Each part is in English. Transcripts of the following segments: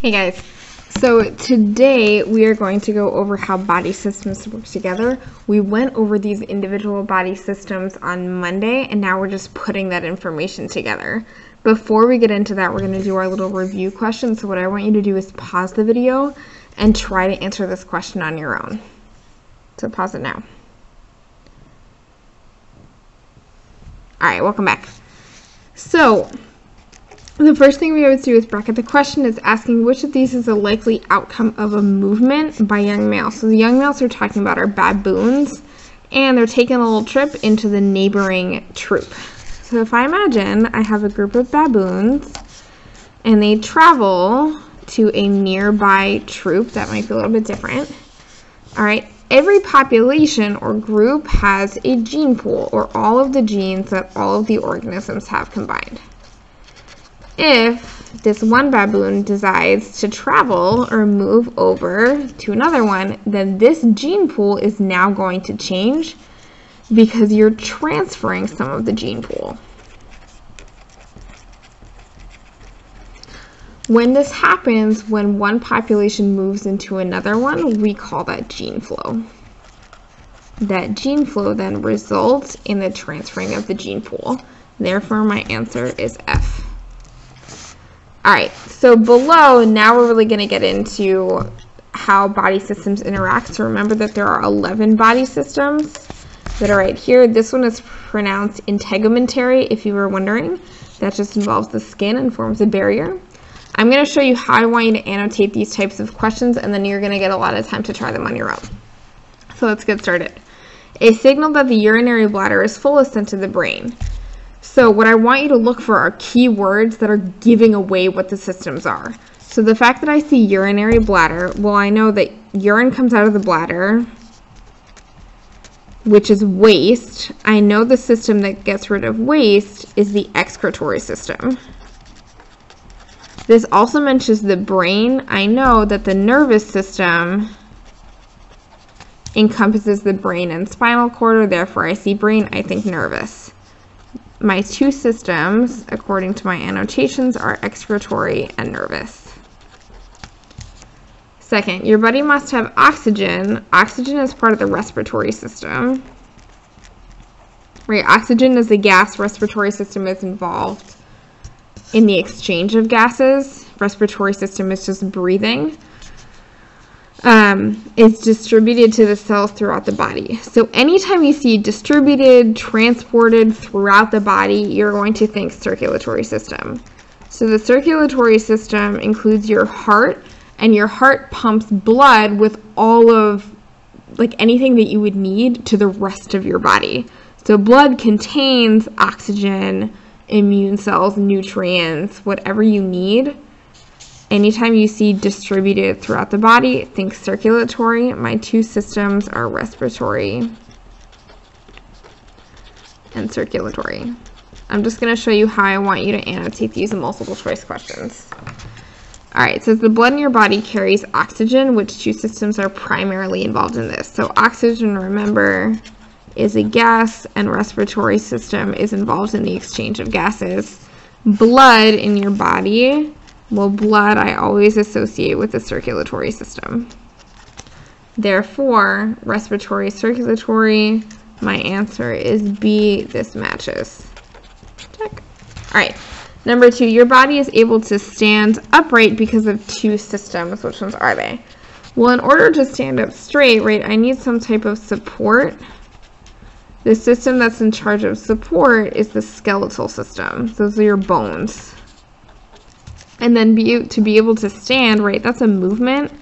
Hey guys, so today we are going to go over how body systems work together. We went over these individual body systems on Monday and now we're just putting that information together. Before we get into that, we're going to do our little review question. So what I want you to do is pause the video and try to answer this question on your own. So pause it now. Alright, welcome back. So, the first thing we always do is bracket the question is asking which of these is a likely outcome of a movement by young males. So the young males we're talking about are baboons and they're taking a little trip into the neighboring troop. So if I imagine I have a group of baboons and they travel to a nearby troop, that might be a little bit different. All right, every population or group has a gene pool or all of the genes that all of the organisms have combined if this one baboon decides to travel or move over to another one, then this gene pool is now going to change because you're transferring some of the gene pool. When this happens, when one population moves into another one, we call that gene flow. That gene flow then results in the transferring of the gene pool. Therefore, my answer is F. All right, so below, now we're really going to get into how body systems interact. So remember that there are 11 body systems that are right here. This one is pronounced integumentary, if you were wondering. That just involves the skin and forms a barrier. I'm going to show you how I want you to annotate these types of questions, and then you're going to get a lot of time to try them on your own. So let's get started. A signal that the urinary bladder is full is sent to the brain. So what I want you to look for are keywords that are giving away what the systems are. So the fact that I see urinary bladder, well, I know that urine comes out of the bladder, which is waste. I know the system that gets rid of waste is the excretory system. This also mentions the brain. I know that the nervous system encompasses the brain and spinal cord, or therefore I see brain, I think nervous my two systems, according to my annotations, are excretory and nervous. Second, your body must have oxygen. Oxygen is part of the respiratory system. Right, oxygen is the gas. Respiratory system is involved in the exchange of gases. Respiratory system is just breathing um, is distributed to the cells throughout the body. So anytime you see distributed, transported throughout the body, you're going to think circulatory system. So the circulatory system includes your heart, and your heart pumps blood with all of like anything that you would need to the rest of your body. So blood contains oxygen, immune cells, nutrients, whatever you need Anytime you see distributed throughout the body, think circulatory. My two systems are respiratory and circulatory. I'm just going to show you how I want you to annotate these multiple choice questions. All right, says the blood in your body carries oxygen, which two systems are primarily involved in this. So oxygen, remember, is a gas, and respiratory system is involved in the exchange of gases. Blood in your body well, blood I always associate with the circulatory system. Therefore, respiratory, circulatory, my answer is B. This matches. Check. All right. Number two, your body is able to stand upright because of two systems. Which ones are they? Well, in order to stand up straight, right, I need some type of support. The system that's in charge of support is the skeletal system. Those are your bones and then be to be able to stand, right, that's a movement.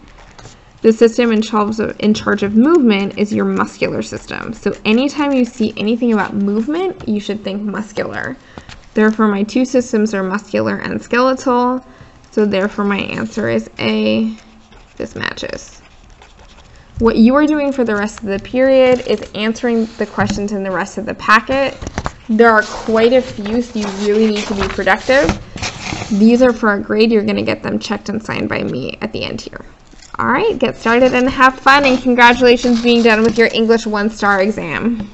The system in charge, of, in charge of movement is your muscular system. So anytime you see anything about movement, you should think muscular. Therefore, my two systems are muscular and skeletal. So therefore, my answer is A. This matches. What you are doing for the rest of the period is answering the questions in the rest of the packet. There are quite a few, so you really need to be productive. These are for a grade. You're going to get them checked and signed by me at the end here. All right, get started and have fun, and congratulations being done with your English one-STAAR exam.